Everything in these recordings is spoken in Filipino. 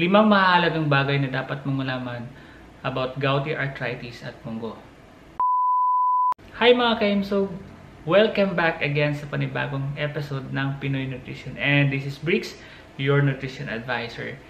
Limang mahalagang bagay na dapat mong malaman about gouty arthritis at munggo. Hi mga kaimsog! Welcome back again sa panibagong episode ng Pinoy Nutrition. And this is Briggs, your nutrition advisor.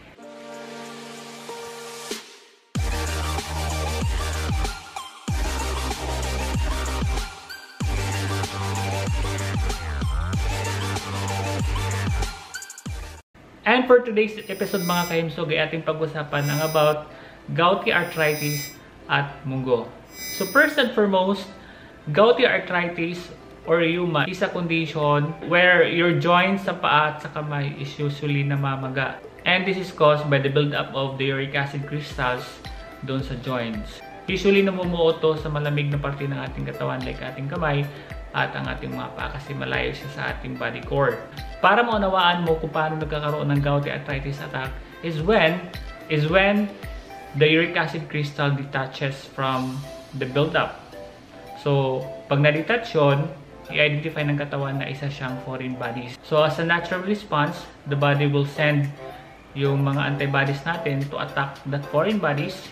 And for today's episode mga kaimsog ay ating pag-usapan ng about gouty arthritis at munggo. So first and foremost, gouty arthritis or rheuma is a condition where your joints sa paa at sa kamay is usually namamaga. And this is caused by the buildup of the uric acid crystals doon sa joints. Usually namumuo to sa malamig na parte ng ating katawan like ating kamay at ang ating mga paa kasi malayo siya sa ating body core. Para maunawaan mo kung paano nagkakaroon ng gouty arthritis attack is when is when the uric acid crystal detaches from the buildup. So, pag na-detach yun, i-identify ng katawan na isa siyang foreign bodies. So, as a natural response, the body will send yung mga antibodies natin to attack that foreign bodies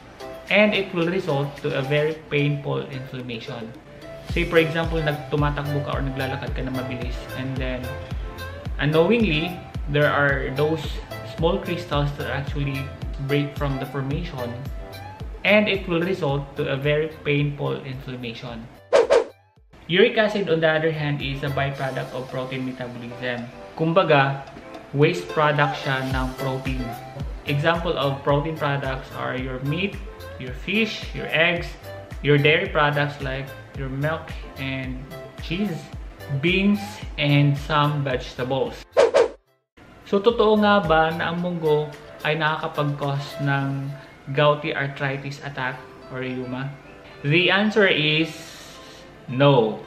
and it will result to a very painful inflammation. Say for example, nagtumatakbo ka or naglalakad ka na mabilis and then unknowingly, there are those small crystals that actually break from the formation and it will result to a very painful inflammation. Uric acid on the other hand is a byproduct of protein metabolism. Kumbaga, waste product siya ng protein. Example of protein products are your meat, your fish, your eggs, your dairy products like your milk and cheese, beans, and some vegetables. So, totoo nga ba na ang munggo ay nakakapag-cause ng gouty arthritis attack or rheuma? The answer is no.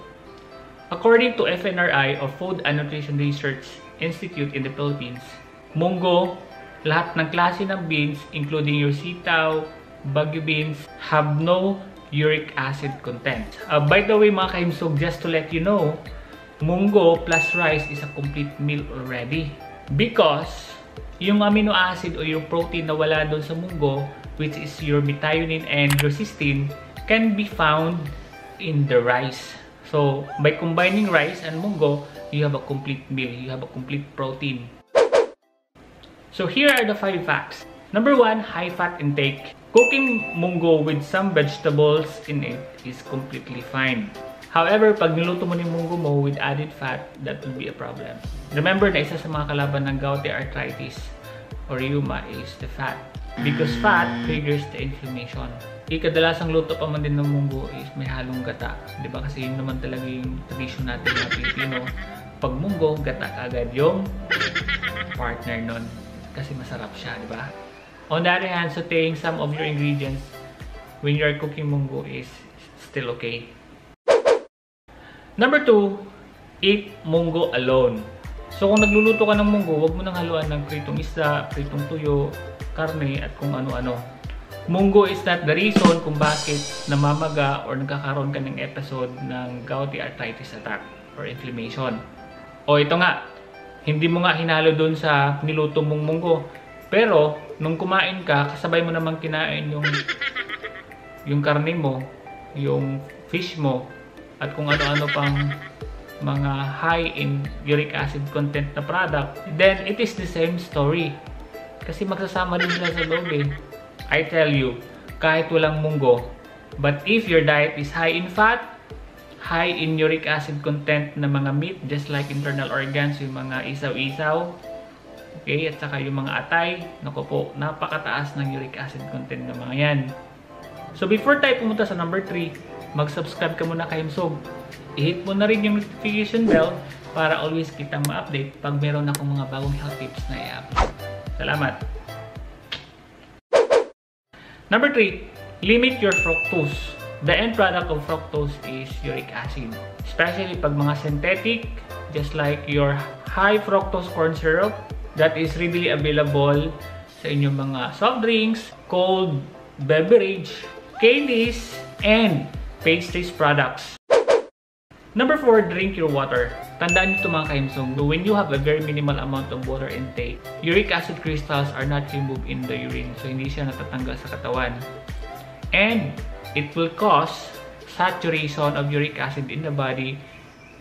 According to FNRI or Food and Nutrition Research Institute in the Philippines, munggo, lahat ng klase ng beans, including your sitaw, bagyo beans, have no uric acid content. Uh, by the way mga kahimsog, just to let you know, munggo plus rice is a complete meal already. Because, yung amino acid o yung protein na wala doon sa munggo, which is your methionine and your cysteine, can be found in the rice. So, by combining rice and munggo, you have a complete meal. You have a complete protein. So, here are the five facts. Number one, high fat intake. Cooking munggo with some vegetables in it is completely fine. However, pag niluto mo ni munggo mo with added fat, that will be a problem. Remember na isa sa mga kalaban ng gouty arthritis or rheuma is the fat. Because fat triggers the inflammation. Ikadalasang luto pa man din ng munggo is may halong gata. Ba? Kasi yun naman talaga yung tradition natin na Pilipino. Pag munggo, gata agad yung partner nun. Kasi masarap siya, di ba? On the other hand, sauteing some of your ingredients when you are cooking munggo is still okay. Number two, eat munggo alone. So kung nagluluto ka ng munggo, huwag mo nang haluan ng pritong isda, pritong tuyo, karne, at kung ano-ano. Munggo is not the reason kung bakit namamaga or nagkakaroon ka ng episode ng gouty arthritis attack or inflammation. O ito nga, hindi mo nga hinalo dun sa niluto mong munggo. Pero, nung kumain ka, kasabay mo namang kinain yung yung karne mo, yung fish mo, at kung ano-ano pang mga high in uric acid content na product, then it is the same story. Kasi magsasama din sila sa loob eh. I tell you, kahit walang munggo, but if your diet is high in fat, high in uric acid content na mga meat, just like internal organs, yung mga isaw-isaw, Okay? At saka yung mga atay, naku po, napakataas ng uric acid content ng mga yan. So before tayo pumunta sa number 3, mag-subscribe ka muna kay Himsog. I-hit mo na rin yung notification bell para always kitang ma-update pag meron akong mga bagong health tips na i-upload. Salamat! Number 3, limit your fructose. The end product of fructose is uric acid. Especially pag mga synthetic, just like your high fructose corn syrup, that is readily available sa inyong mga soft drinks, cold beverage, candies, and pastries products. Number 4, drink your water. Tandaan nyo ito mga kaimsong, when you have a very minimal amount of water intake, uric acid crystals are not removed in the urine. So, hindi siya natatanggal sa katawan. And, it will cause saturation of uric acid in the body.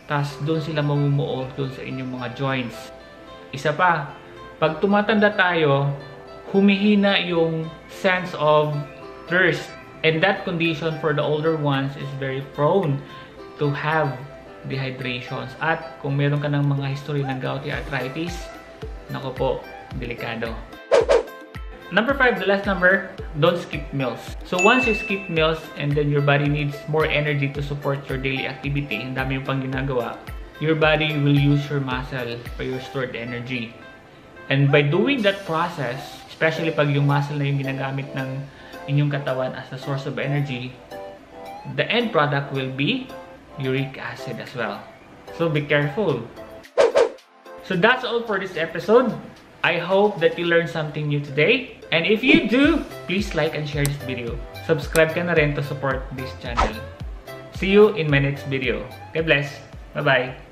Tapos, doon sila mamumuo doon sa inyong mga joints. Isa pa, pag tumatanda tayo, humihina yung sense of thirst. And that condition for the older ones is very prone to have dehydrations. At kung meron ka ng mga history ng gouty arthritis, nako po, delikado. Number 5, the last number, don't skip meals. So once you skip meals and then your body needs more energy to support your daily activity, ang dami yung pang ginagawa, your body will use your muscle for your stored energy. And by doing that process, especially pag yung muscle na yung ginagamit ng inyong katawan as a source of energy, the end product will be uric acid as well. So be careful. So that's all for this episode. I hope that you learned something new today. And if you do, please like and share this video. Subscribe ka na rin to support this channel. See you in my next video. God bless. Bye-bye.